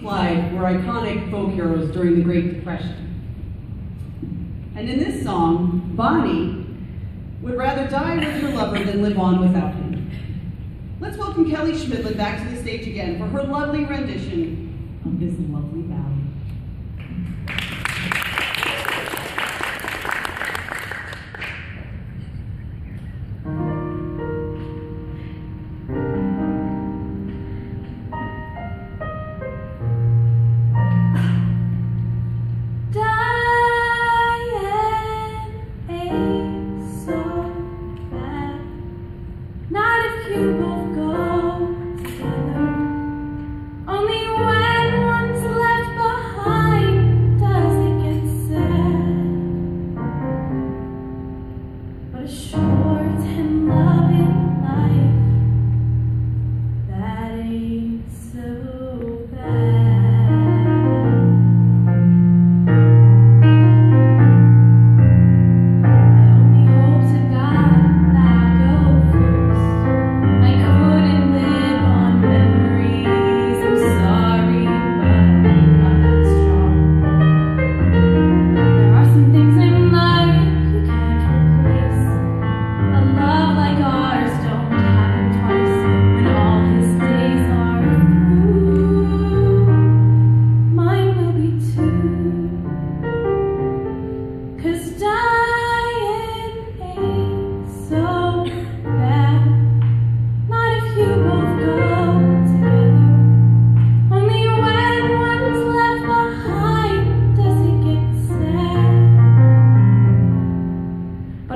Clyde were iconic folk heroes during the Great Depression. And in this song, Bonnie would rather die with her lover than live on without him. Let's welcome Kelly Chemidlin back to the stage again for her lovely rendition of this lovely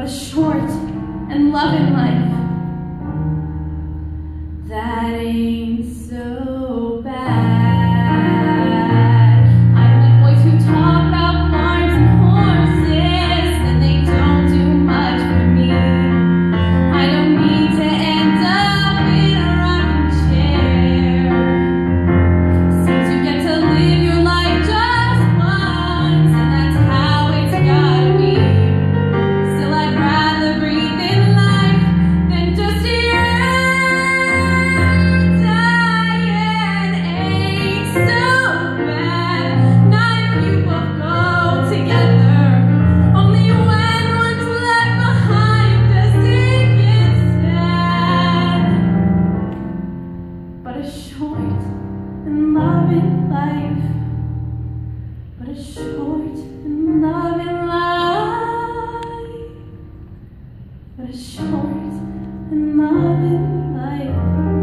short and loving life that ain't so. short and loving life. What a short and loving life.